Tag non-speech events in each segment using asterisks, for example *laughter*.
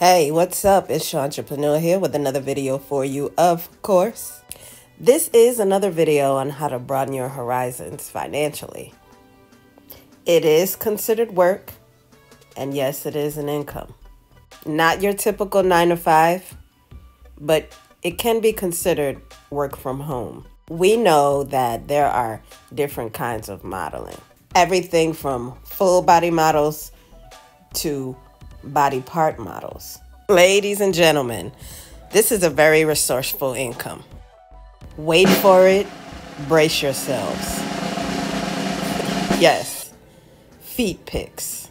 Hey, what's up? It's Shentrepreneur here with another video for you, of course. This is another video on how to broaden your horizons financially. It is considered work, and yes, it is an income. Not your typical nine to five, but it can be considered work from home. We know that there are different kinds of modeling. Everything from full body models to body part models. Ladies and gentlemen, this is a very resourceful income. Wait for it, brace yourselves. Yes, feet pics.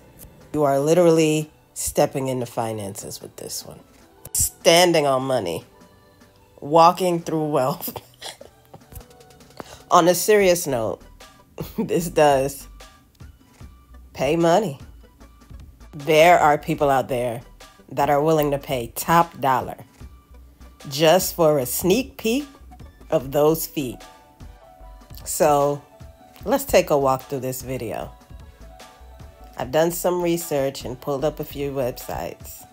You are literally stepping into finances with this one. Standing on money, walking through wealth. *laughs* on a serious note, *laughs* this does pay money there are people out there that are willing to pay top dollar just for a sneak peek of those feet. So let's take a walk through this video. I've done some research and pulled up a few websites.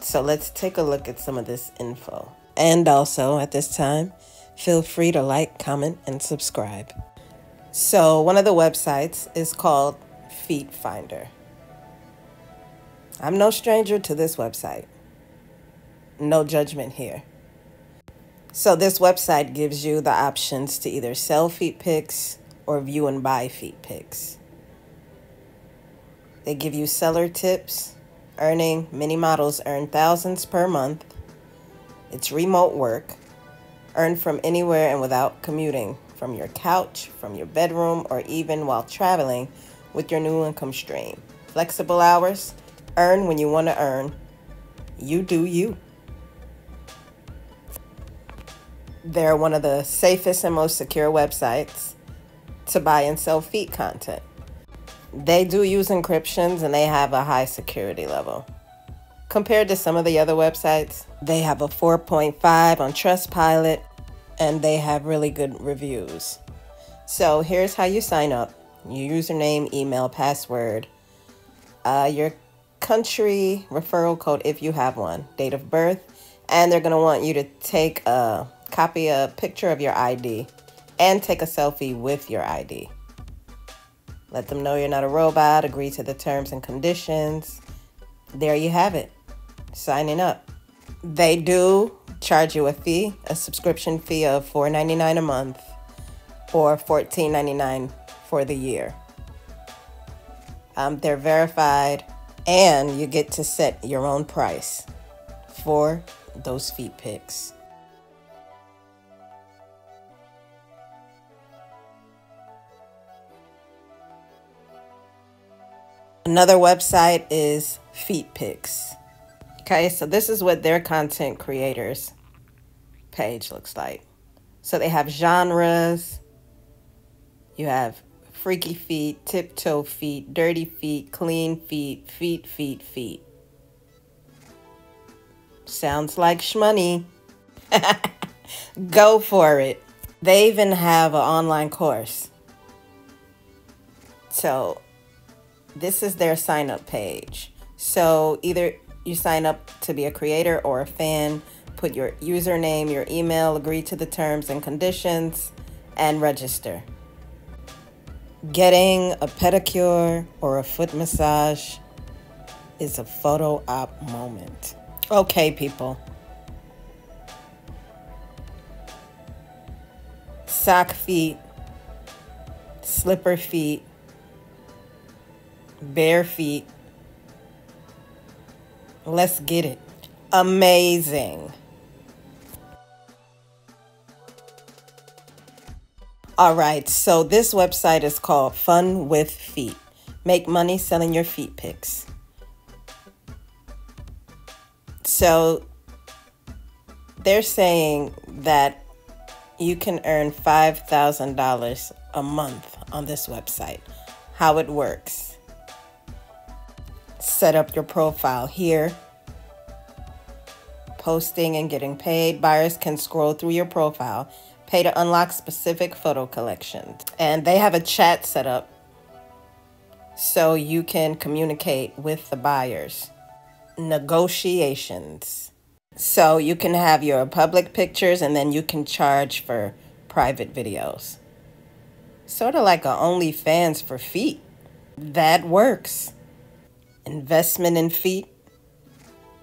So let's take a look at some of this info. And also at this time, feel free to like, comment, and subscribe. So one of the websites is called Feet Finder. I'm no stranger to this website. No judgment here. So this website gives you the options to either sell feet pics or view and buy feet pics. They give you seller tips, earning many models earn thousands per month. It's remote work, earn from anywhere and without commuting, from your couch, from your bedroom, or even while traveling with your new income stream. Flexible hours, earn when you want to earn. You do you. They're one of the safest and most secure websites to buy and sell feet content. They do use encryptions and they have a high security level. Compared to some of the other websites, they have a 4.5 on Trustpilot and they have really good reviews. So here's how you sign up your username, email, password, uh, your country referral code if you have one, date of birth, and they're going to want you to take a copy a picture of your ID and take a selfie with your ID. Let them know you're not a robot, agree to the terms and conditions. There you have it. Signing up. They do charge you a fee, a subscription fee of $4.99 a month or $14.99 for the year. Um, they're verified, and you get to set your own price for those feet pics. Another website is Feet Pics. Okay, so this is what their content creators page looks like. So they have genres, you have freaky feet, tiptoe feet, dirty feet, clean feet, feet, feet, feet. Sounds like shmoney. *laughs* Go for it. They even have an online course. So this is their sign up page. So either you sign up to be a creator or a fan, put your username, your email, agree to the terms and conditions, and register getting a pedicure or a foot massage is a photo op moment. Okay, people. Sock feet, slipper feet, bare feet. Let's get it. Amazing. All right, so this website is called Fun with Feet. Make money selling your feet pics. So they're saying that you can earn $5,000 a month on this website. How it works set up your profile here. Posting and getting paid. Buyers can scroll through your profile pay to unlock specific photo collections. And they have a chat set up so you can communicate with the buyers. negotiations. So you can have your public pictures and then you can charge for private videos. Sort of like a OnlyFans for feet. That works. Investment in feet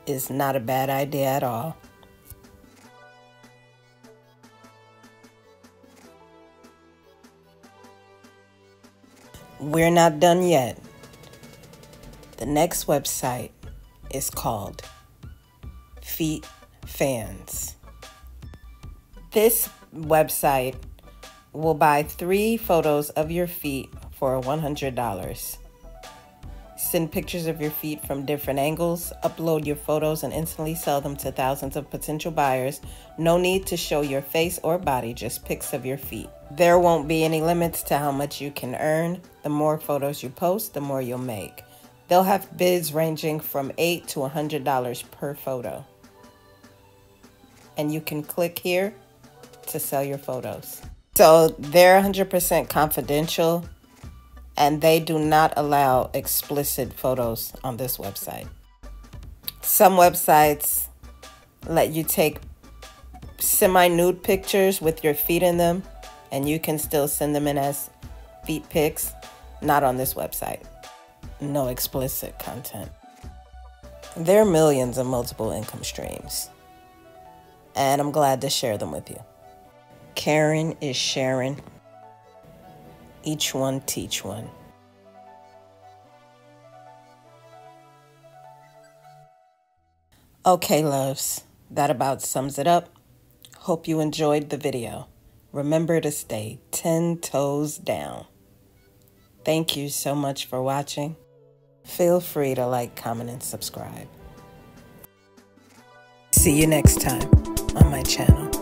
is not a bad idea at all. We're not done yet. The next website is called Feet Fans. This website will buy three photos of your feet for $100. Send pictures of your feet from different angles, upload your photos, and instantly sell them to thousands of potential buyers. No need to show your face or body, just pics of your feet. There won't be any limits to how much you can earn. The more photos you post, the more you'll make. They'll have bids ranging from 8 to $100 per photo. And you can click here to sell your photos. So they're 100% confidential and they do not allow explicit photos on this website. Some websites let you take semi nude pictures with your feet in them and you can still send them in as feet pics. Not on this website. No explicit content. There are millions of multiple income streams, and I'm glad to share them with you. Karen is sharing. Each one teach one. Okay, loves, that about sums it up. Hope you enjoyed the video. Remember to stay 10 toes down. Thank you so much for watching. Feel free to like, comment, and subscribe. See you next time on my channel.